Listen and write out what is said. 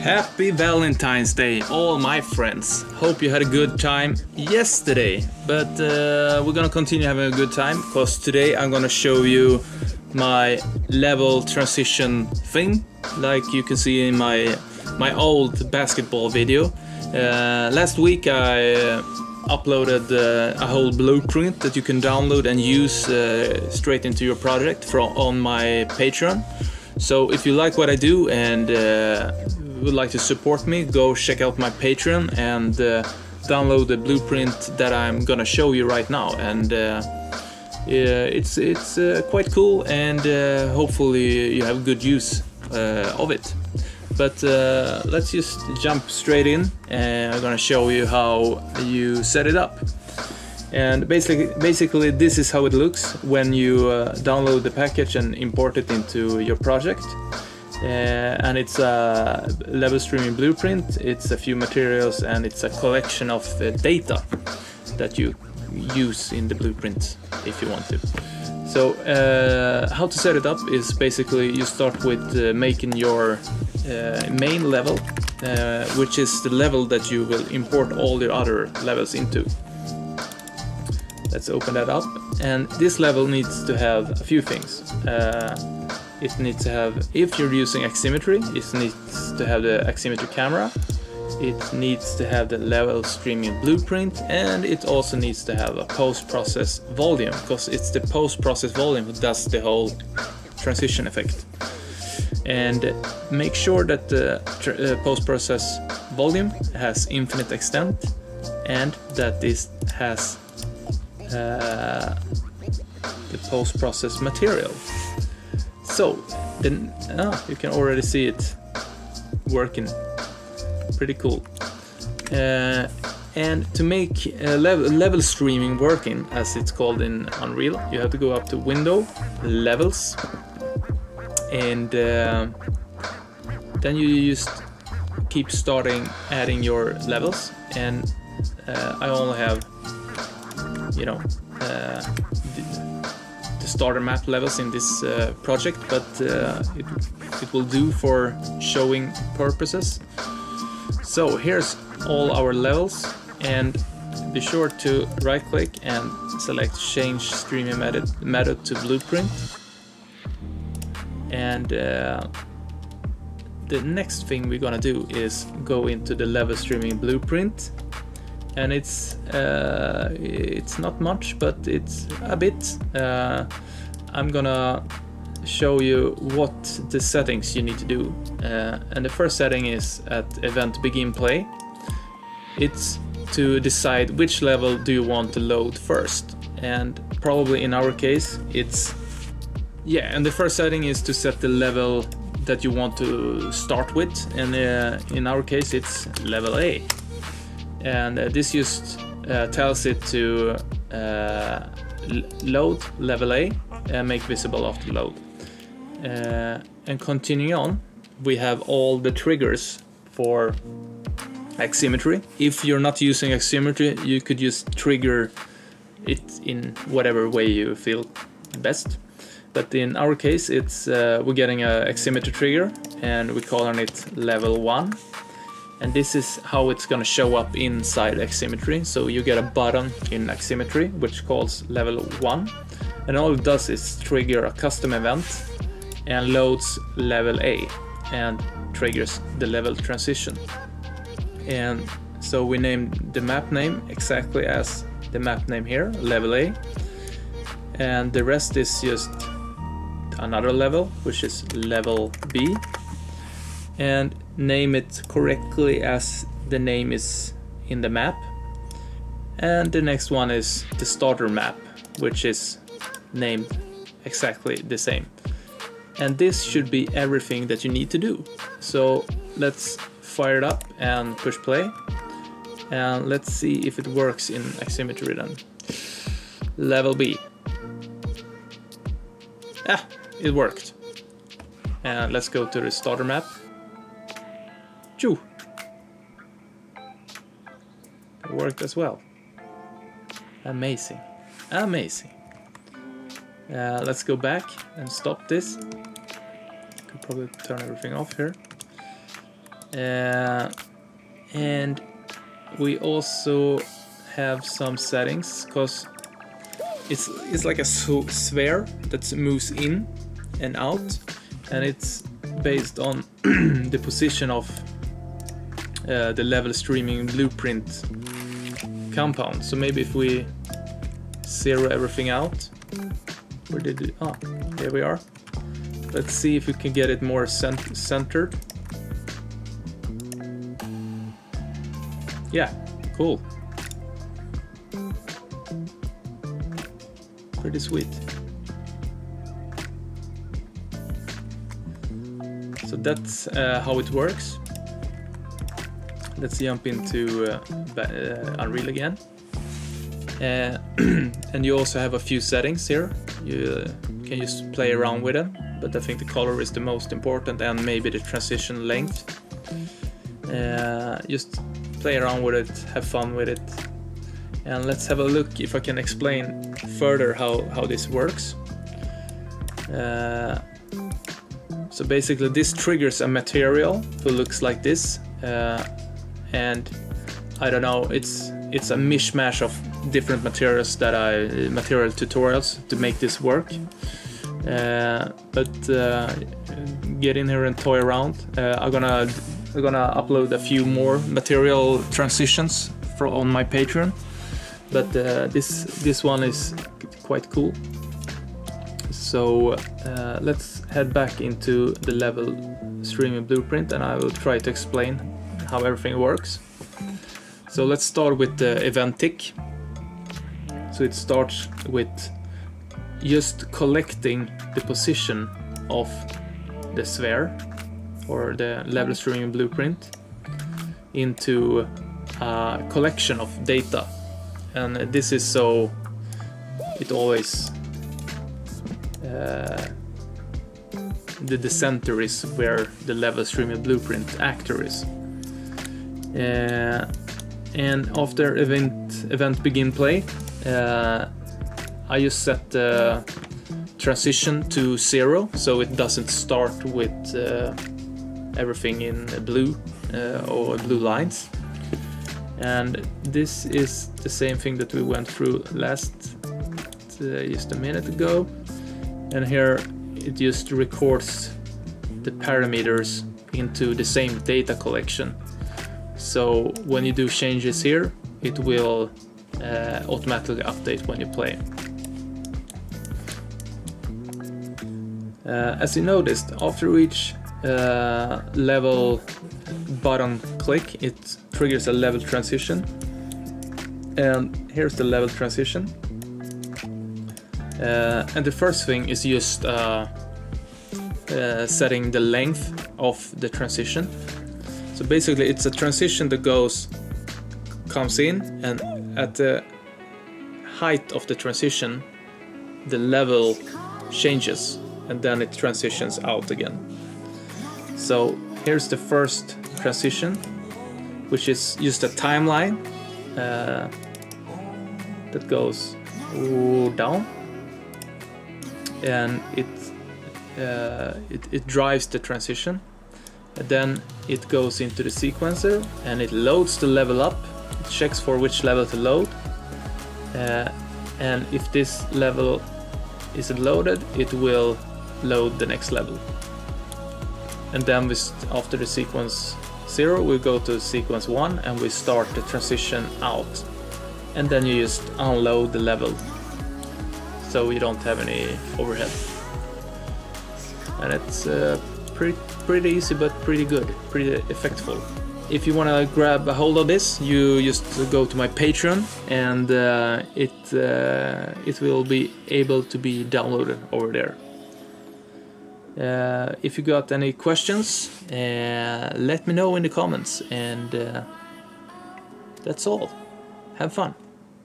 Happy Valentine's Day, all my friends. Hope you had a good time yesterday, but uh, we're gonna continue having a good time because today I'm gonna show you my level transition thing, like you can see in my my old basketball video. Uh, last week I uh, uploaded uh, a whole blueprint that you can download and use uh, straight into your project from on my Patreon. So if you like what I do and uh, would like to support me, go check out my Patreon and uh, download the blueprint that I'm gonna show you right now. And uh, it's it's uh, quite cool, and hopefully you have good use of it. But uh, let's just jump straight in, and I'm gonna show you how you set it up. And basically, basically this is how it looks when you uh, download the package and import it into your project. Uh, and it's a level streaming blueprint, it's a few materials, and it's a collection of data that you use in the blueprint if you want to. So, uh, how to set it up is basically you start with uh, making your main level, uh, which is the level that you will import all the other levels into. Let's open that up. And this level needs to have a few things. Uh, it needs to have, if you're using Aximmetry, it needs to have the Aximmetry camera. It needs to have the level streaming blueprint and it also needs to have a post-process volume because it's the post-process volume that does the whole transition effect. And make sure that the uh, post-process volume has infinite extent and that this has uh, the post-process material. So, then ah, you can already see it working. Pretty cool. Uh, and to make uh, level, level streaming working, as it's called in Unreal, you have to go up to Window, Levels, and uh, then you just keep starting adding your levels. And uh, I only have, you know, uh, the, the starter map levels in this uh, project, but uh, it, it will do for showing purposes. So here's all our levels and be sure to right click and select change streaming method, method to blueprint and uh, the next thing we're gonna do is go into the level streaming blueprint. And it's uh, it's not much but it's a bit. Uh, I'm gonna show you what the settings you need to do. Uh, and the first setting is at event begin play. It's to decide which level do you want to load first. And probably in our case it's yeah and the first setting is to set the level that you want to start with and uh, in our case it's level A. And uh, this just uh, tells it to uh, load level A and make visible after load. Uh, and continuing on we have all the triggers for Aximmetry if you're not using Aximmetry you could just trigger it in whatever way you feel best but in our case, it's uh, we're getting a Aximmetry trigger and we're calling it level 1. And this is how it's gonna show up inside Aximmetry. So you get a button in Aximmetry which calls level 1. And all it does is trigger a custom event and loads level A and triggers the level transition. And so we named the map name exactly as the map name here, level A. And the rest is just another level, which is level B, and name it correctly as the name is in the map. And the next one is the starter map, which is named exactly the same. And this should be everything that you need to do. So let's fire it up and push play. And let's see if it works in Aximmetry then. Level B. Ah, it worked. And let's go to the starter map. Choo! It worked as well. Amazing. Amazing. Uh, let's go back and stop this. should probably turn everything off here. Uh, and we also have some settings because it's it's like a sphere that moves in and out and it's based on the position of uh, the level streaming blueprint compound. So maybe if we zero everything out where did it ah here we are. Let's see if we can get it more cent centered. Yeah cool. Pretty sweet. So that's uh, how it works. Let's jump into uh, uh, Unreal again. Uh, and you also have a few settings here. You can just play around with them, but I think the color is the most important and maybe the transition length. Just play around with it, have fun with it, and let's have a look if I can explain further how, how this works. Uh, so basically this triggers a material who looks like this uh, and I don't know it's it's a mishmash of different materials that I material tutorials to make this work. Uh, but uh, get in here and toy around. Uh, I'm gonna I'm gonna upload a few more material transitions for on my Patreon. But uh, this this one is quite cool. So uh, let's head back into the level streaming blueprint and I will try to explain how everything works. So let's start with the event tick. So it starts with just collecting the position of the sphere or the level streaming blueprint into a collection of data and this is so it always the, the center is where the level streaming blueprint actor is. Uh, and after event event begin play uh, I just set the transition to zero so it doesn't start with uh, everything in blue uh, or blue lines. And this is the same thing that we went through last uh, just a minute ago and here it just records the parameters into the same data collection so when you do changes here it will uh, automatically update when you play uh, as you noticed after each uh, level button click it triggers a level transition. And here's the level transition. Uh, and the first thing is just uh, uh, setting the length of the transition. So basically it's a transition that goes, comes in and at the height of the transition, the level changes and then it transitions out again. So here's the first transition which is just a timeline uh, that goes down and it, uh, it, it drives the transition. And then it goes into the sequencer and it loads the level up. It checks for which level to load. Uh, and if this level isn't loaded it will load the next level. And then we after the sequence 0 we go to sequence 1 and we start the transition out. And then you just unload the level so you don't have any overhead and it's uh, pretty, pretty easy but pretty good, pretty effectful. If you want to grab a hold of this, you just go to my Patreon and uh, it, uh, it will be able to be downloaded over there. Uh, if you got any questions, uh, let me know in the comments, and uh, that's all. Have fun.